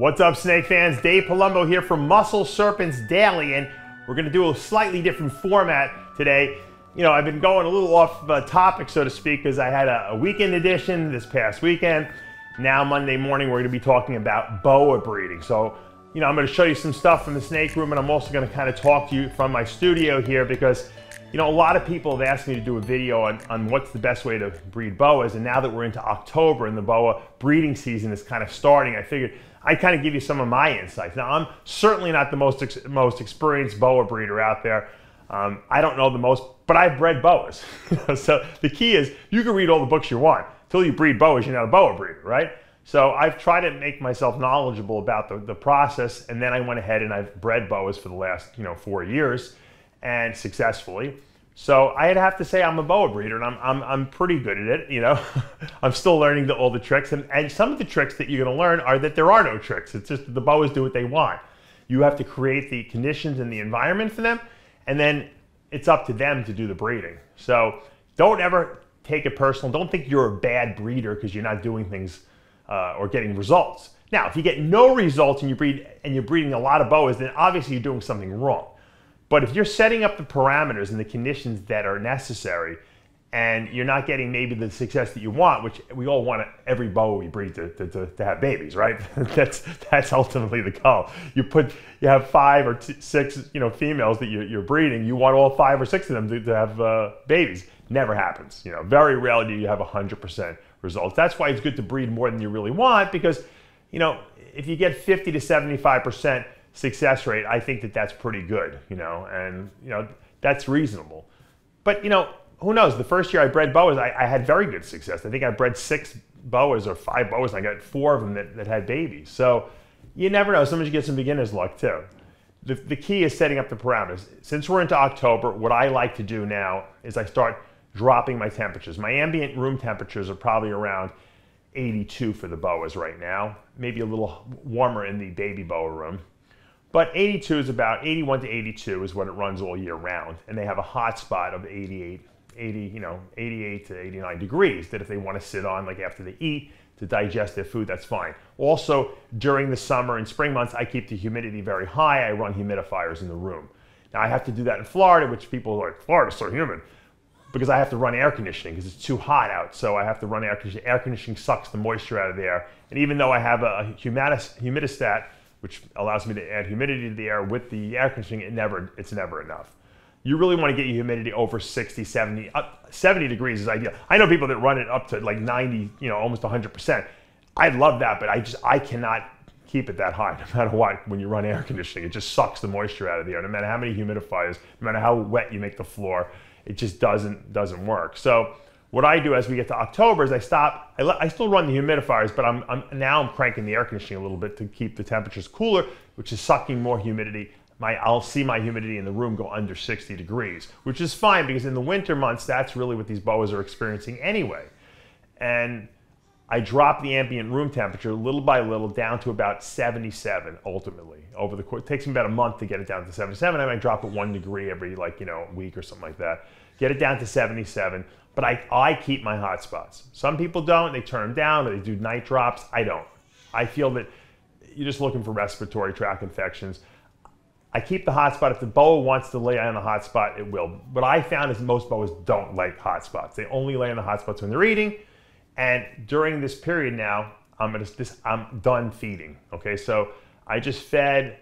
What's up, snake fans? Dave Palumbo here from Muscle Serpents Daily, and we're going to do a slightly different format today. You know, I've been going a little off uh, topic, so to speak, because I had a, a weekend edition this past weekend. Now, Monday morning, we're going to be talking about boa breeding. So, you know, I'm going to show you some stuff from the snake room, and I'm also going to kind of talk to you from my studio here because you know, a lot of people have asked me to do a video on, on what's the best way to breed boas, and now that we're into October and the boa breeding season is kind of starting, I figured I'd kind of give you some of my insights. Now, I'm certainly not the most, ex most experienced boa breeder out there. Um, I don't know the most, but I've bred boas. so the key is you can read all the books you want. Until you breed boas, you're not a boa breeder, right? So I've tried to make myself knowledgeable about the, the process, and then I went ahead and I've bred boas for the last, you know, four years and successfully. So I'd have to say I'm a boa breeder, and I'm, I'm, I'm pretty good at it. You know, I'm still learning the, all the tricks, and, and some of the tricks that you're going to learn are that there are no tricks. It's just the boas do what they want. You have to create the conditions and the environment for them, and then it's up to them to do the breeding. So don't ever take it personal. Don't think you're a bad breeder because you're not doing things uh, or getting results. Now, if you get no results and you breed and you're breeding a lot of boas, then obviously you're doing something wrong. But if you're setting up the parameters and the conditions that are necessary, and you're not getting maybe the success that you want, which we all want every boa we breed to, to, to, have babies, right? that's that's ultimately the goal. You put you have five or six you know females that you're, you're, breeding. You want all five or six of them to, to have uh, babies. Never happens. You know, very rarely do you have 100% results. That's why it's good to breed more than you really want because, you know, if you get 50 to 75% success rate, I think that that's pretty good, you know, and, you know, that's reasonable. But, you know, who knows? The first year I bred boas, I, I had very good success. I think I bred six boas or five boas, and I got four of them that, that had babies. So you never know. Sometimes you get some beginner's luck too. The, the key is setting up the parameters. Since we're into October, what I like to do now is I start dropping my temperatures. My ambient room temperatures are probably around 82 for the boas right now, maybe a little warmer in the baby boa room. But 82 is about 81 to 82 is what it runs all year round. And they have a hot spot of 88, 80, you know, 88 to 89 degrees that if they want to sit on like after they eat to digest their food, that's fine. Also, during the summer and spring months, I keep the humidity very high. I run humidifiers in the room. Now I have to do that in Florida, which people are like, Florida's so humid because I have to run air conditioning because it's too hot out. So I have to run air conditioning. Air conditioning sucks the moisture out of the air. And even though I have a humidistat, which allows me to add humidity to the air with the air conditioning, it never, it's never enough. You really want to get your humidity over 60, 70, up 70 degrees is ideal. I know people that run it up to like 90, you know, almost 100%. I love that, but I just, I cannot keep it that high no matter what when you run air conditioning. It just sucks the moisture out of the air. No matter how many humidifiers, no matter how wet you make the floor, it just doesn't doesn't work. So what I do as we get to October is I stop. I, I still run the humidifiers, but I'm, I'm, now I'm cranking the air conditioning a little bit to keep the temperatures cooler, which is sucking more humidity. My I'll see my humidity in the room go under 60 degrees, which is fine because in the winter months that's really what these boas are experiencing anyway. And I drop the ambient room temperature little by little down to about 77 ultimately. Over the course, it takes me about a month to get it down to 77. I might drop it one degree every like, you know, week or something like that. Get it down to 77, but I, I keep my hot spots. Some people don't, they turn them down or they do night drops. I don't. I feel that you're just looking for respiratory tract infections. I keep the hotspot. If the boa wants to lay on the hotspot, it will. What I found is most boas don't like hot spots. They only lay on the hot spots when they're eating and during this period now, I'm gonna this I'm done feeding. Okay, so I just fed.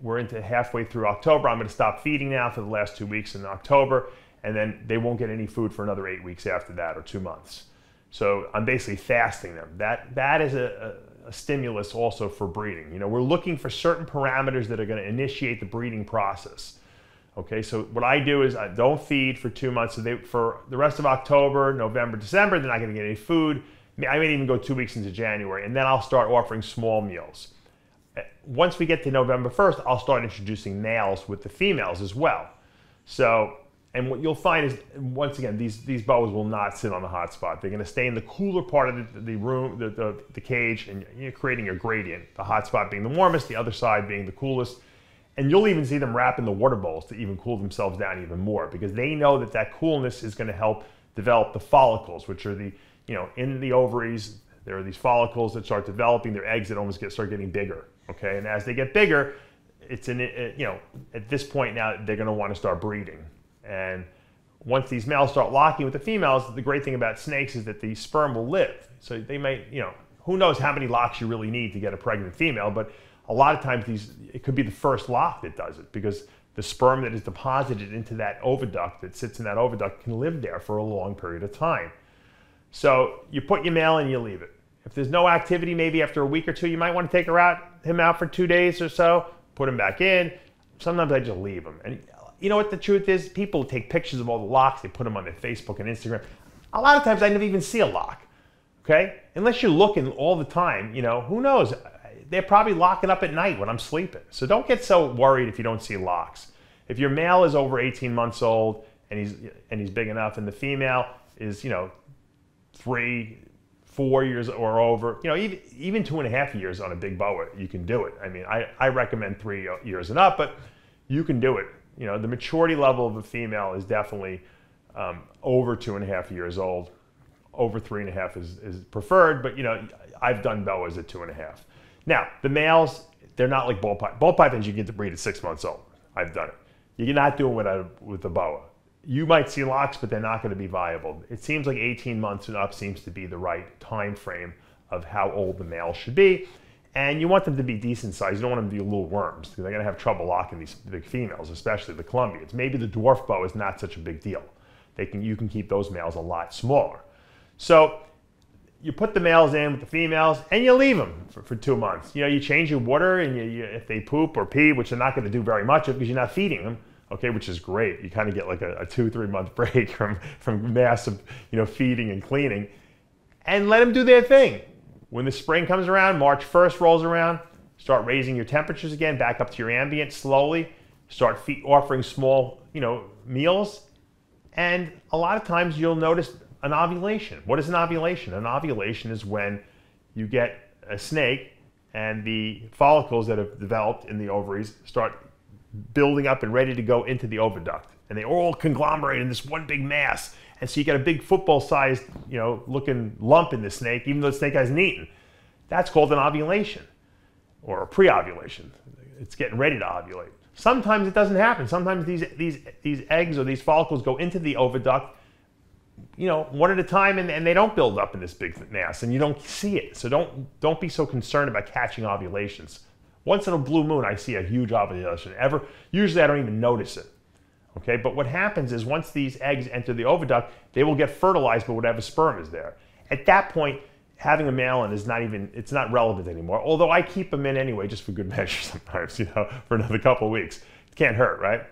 We're into halfway through October. I'm gonna stop feeding now for the last two weeks in October, and then they won't get any food for another eight weeks after that or two months. So I'm basically fasting them. That that is a, a, stimulus also for breeding. You know, we're looking for certain parameters that are going to initiate the breeding process. Okay, so what I do is I don't feed for two months. So they, for the rest of October, November, December, they're not going to get any food. I may even go two weeks into January, and then I'll start offering small meals. Eh, once we get to November 1st, I'll start introducing males with the females as well. So, and what you'll find is, once again, these, these boas will not sit on the hot spot. They're going to stay in the cooler part of the, the room, the, the, the cage, and you're creating a gradient. The hot spot being the warmest, the other side being the coolest and you'll even see them wrap in the water bowls to even cool themselves down even more because they know that that coolness is going to help develop the follicles, which are the, you know, in the ovaries, There are these follicles that start developing, their eggs that almost get start getting bigger. Okay, and as they get bigger, it's an you know at this point now they're going to want to start breeding, and once these males start locking with the females, the great thing about snakes is that the sperm will live. So they might you know who knows how many locks you really need to get a pregnant female, but a lot of times these it could be the first lock that does it because the sperm that is deposited into that oviduct that sits in that oviduct can live there for a long period of time. So you put your male and you leave it. If there's no activity, maybe after a week or two, you might want to take her out, him out for two days or so, put him back in. Sometimes I just leave him. And you know what the truth is? People take pictures of all the locks, they put them on their Facebook and Instagram. A lot of times I never even see a lock. Okay? Unless you're looking all the time, you know, who knows? They're probably locking up at night when I'm sleeping. So don't get so worried if you don't see locks. If your male is over 18 months old and he's and he's big enough and the female is, you know, three, four years or over, you know, even, even two and a half years on a big boa, you can do it. I mean, I, I recommend three years and up, but you can do it. You know, the maturity level of a female is definitely um, over two and a half years old. Over three and a half is, is preferred, but you know, I've done boas at two and a half. Now, the males, they're not like ball pythons. Ball pythons you get to breed at six months old. I've done it. You're not doing a, with the boa you might see locks, but they're not going to be viable. It seems like 18 months and up seems to be the right time frame of how old the male should be. And you want them to be decent size. You don't want them to be little worms because they're going to have trouble locking these big females, especially the Colombians. Maybe the dwarf boa is not such a big deal. They can, you can keep those males a lot smaller. So you put the males in with the females and you leave them for, for two months. You know, you change your water and you, you, if they poop or pee, which they're not going to do very much of because you're not feeding them, okay, which is great. You kind of get like a, a, two, three month break from, from massive, you know, feeding and cleaning and let them do their thing. When the spring comes around, March 1st rolls around, start raising your temperatures again, back up to your ambient slowly, start feed, offering small, you know, meals. And a lot of times you'll notice an ovulation. What is an ovulation? An ovulation is when you get a snake and the follicles that have developed in the ovaries start building up and ready to go into the oviduct. And they all conglomerate in this one big mass. And so you got a big football-sized, you know, looking lump in the snake, even though the snake hasn't eaten. That's called an ovulation or a pre-ovulation. It's getting ready to ovulate. Sometimes it doesn't happen. Sometimes these, these, these eggs or these follicles go into the oviduct, you know, one at a time and, and they don't build up in this big mass and you don't see it. So don't, don't be so concerned about catching ovulations. Once in a blue moon, I see a huge ovulation. Ever, usually I don't even notice it. Okay, but what happens is once these eggs enter the oviduct, they will get fertilized by whatever sperm is there. At that point, having a male in is not even, it's not relevant anymore. Although I keep them in anyway, just for good measure sometimes, you know, for another couple of weeks. It can't hurt, right?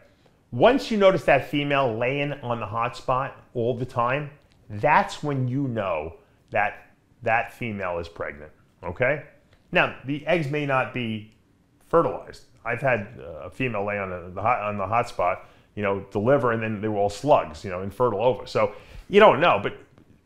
Once you notice that female laying on the hot spot all the time, that's when you know that that female is pregnant, okay? Now, the eggs may not be fertilized. I've had uh, a female lay on the, on the hot spot, you know, deliver, and then they were all slugs, you know, infertile ova. So you don't know, but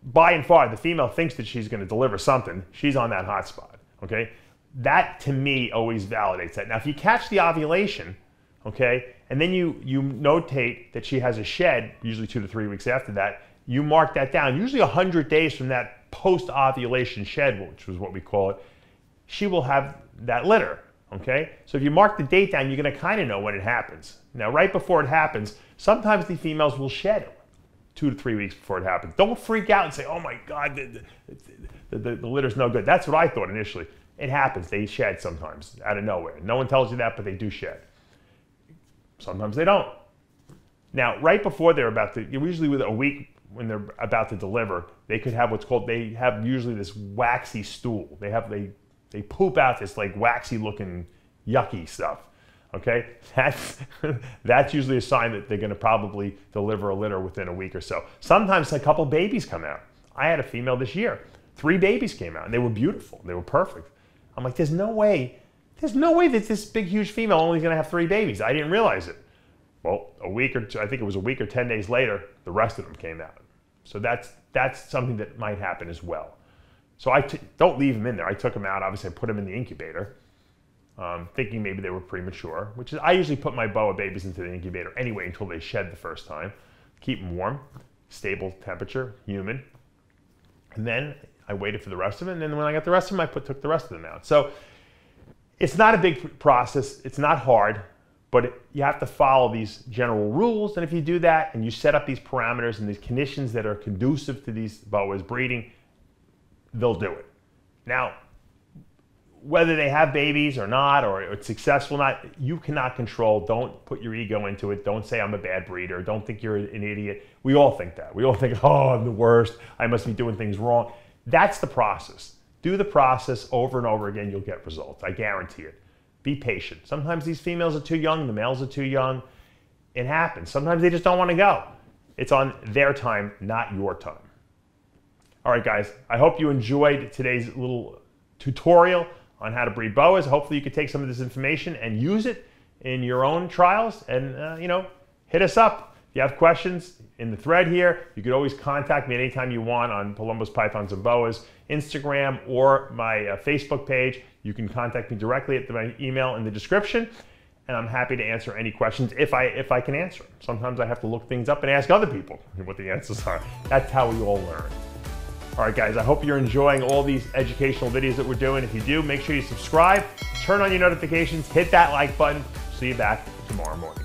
by and far, the female thinks that she's going to deliver something. She's on that hot spot. Okay, that to me always validates that. Now, if you catch the ovulation, okay, and then you you notate that she has a shed, usually two to three weeks after that, you mark that down. Usually 100 days from that post-ovulation shed, which was what we call it, she will have that litter. Okay? So if you mark the date down, you're going to kind of know when it happens. Now, right before it happens, sometimes the females will shed two to three weeks before it happens. Don't freak out and say, oh my God, the, the, the, the litter's no good. That's what I thought initially. It happens. They shed sometimes out of nowhere. No one tells you that, but they do shed. Sometimes they don't. Now, right before they're about to, usually with a week when they're about to deliver, they could have what's called, they have usually this waxy stool. They have, they they poop out this like waxy looking yucky stuff. Okay, that's, that's usually a sign that they're going to probably deliver a litter within a week or so. Sometimes a couple babies come out. I had a female this year. Three babies came out and they were beautiful. They were perfect. I'm like, there's no way, there's no way that this big, huge female only going to have three babies. I didn't realize it. Well, a week or two, I think it was a week or 10 days later, the rest of them came out. So that's, that's something that might happen as well. So I t- don't leave them in there. I took them out. Obviously, I put them in the incubator, um, thinking maybe they were premature. Which is I usually put my boa babies into the incubator anyway until they shed the first time. Keep them warm, stable temperature, humid, and then I waited for the rest of them, and then when I got the rest of them, I put, took the rest of them out. So it's not a big process. It's not hard, but it, you have to follow these general rules. And if you do that and you set up these parameters and these conditions that are conducive to these boas breeding, they'll do it. Now, whether they have babies or not, or it's successful or not, you cannot control. Don't put your ego into it. Don't say I'm a bad breeder. Don't think you're an idiot. We all think that. We all think, oh, I'm the worst. I must be doing things wrong. That's the process. Do the process over and over again. You'll get results. I guarantee it. Be patient. Sometimes these females are too young. The males are too young. It happens. Sometimes they just don't want to go. It's on their time, not your time. All right, guys. I hope you enjoyed today's little tutorial on how to breed boas. Hopefully you could take some of this information and use it in your own trials and, uh, you know, hit us up. If you have questions in the thread here, you could always contact me anytime you want on Palumbo's Pythons and Boas, Instagram, or my uh, Facebook page. You can contact me directly at my email in the description, and I'm happy to answer any questions if I if I can answer. Sometimes I have to look things up and ask other people what the answers are. That's how we all learn. All right, guys, I hope you're enjoying all these educational videos that we're doing. If you do, make sure you subscribe, turn on your notifications, hit that like button. See you back tomorrow morning.